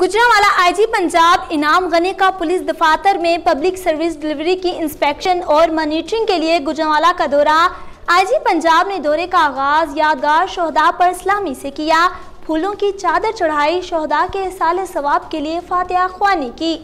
گجرانوالا آئی جی پنجاب انعام غنی کا پولیس دفاتر میں پبلک سروس ڈلیوری کی انسپیکشن اور مانیٹرنگ کے لیے گجرانوالا کا دورہ۔ آئی جی پنجاب نے دورے کا آغاز یادگار شہداء پر اسلامی سے کیا۔ پھولوں کی چادر چڑھائی شہداء کے سال ثواب کے لیے فاتحہ خوانی کی۔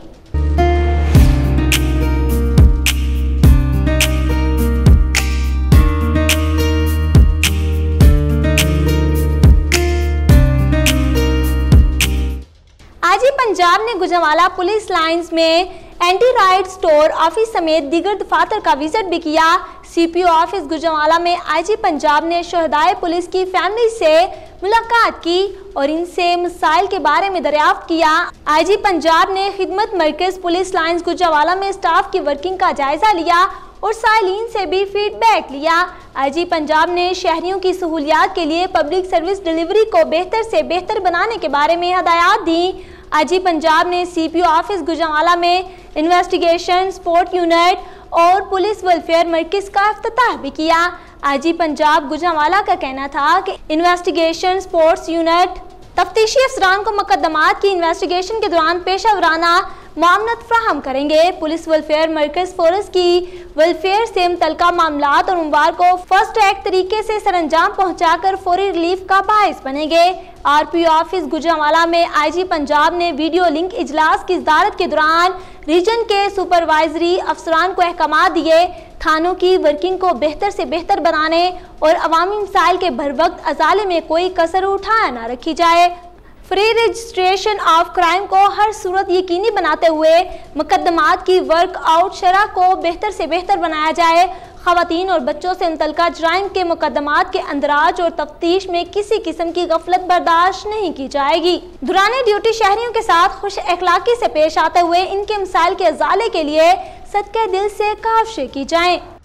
پنجاب نے گجنوالا پولیس لائنز میں اینٹی رائٹ سٹور آفس سمیت دیگر دفاتر کا وزٹ بھی کیا۔ سی پی او آفس گجنوالا میں آئی جی پنجاب نے شہدائے پولیس کی فیملی سے ملاقات کی اور ان سے مسائل کے بارے میں دریافت کیا۔ آئی جی پنجاب نے خدمت مرکز پولیس لائنز گجنوالا میں سٹاف کی ورکنگ کا جائزہ لیا اور سائلین سے بھی فیڈ بیک لیا۔ آئی جی پنجاب نے شہریوں کی سہولیات کے لیے پبلک سروس ڈیلیوری کو بہتر سے بہتر بنانے کے بارے میں ہدایات دیں۔ آئی جی پنجاب نے C P O office Gujranwala میں انویسٹیگیشن، سپورٹ یونٹ اور پولیس ویلفیئر مرکز کا افتتاح بھی کیا۔ آئی جی پنجاب گجرانوالا کا کہنا تھا کہ انویسٹیگیشن، سپورٹس یونٹ تفتیشی افسران کو مقدمات کی انویسٹیگیشن کے دوران پیشہ ورانہ معاملت فراہم کریں گے۔ پولیس ویلفیئر مرکز فورس کی ویلفیئر سے متعلقہ معاملات اور اموار کو فرسٹ ایک طریقے سے سر انجام پہنچا کر فوری ریلیف کا باعث بنے گے۔ آر پی آفس گجرانوالا میں آئی جی پنجاب نے ویڈیو لنک اجلاس کی صدارت کے دوران ریجن کے سپروائزری افسران کو احکامات دیے۔ تھانوں کی ورکنگ کو بہتر سے بہتر بنانے اور عوامی مسائل کے بھر وقت ازالے میں کوئی کسر اٹھایا نہ رکھی جائے۔ فری رجسٹریشن آف کرائم کو ہر صورت یقینی بناتے ہوئے مقدمات کی ورک آؤٹ شرح کو بہتر سے بہتر بنایا جائے۔ خواتین اور بچوں سے متعلقہ جرائم کے مقدمات کے اندراج اور تفتیش میں کسی قسم کی غفلت برداشت نہیں کی جائے گی۔ دوران ڈیوٹی شہریوں کے ساتھ خوش اخلاقی سے پیش آتے ہوئے ان کے مسائل کے ازالے کے لیے صدقہ دل سے کافشے کی جائیں۔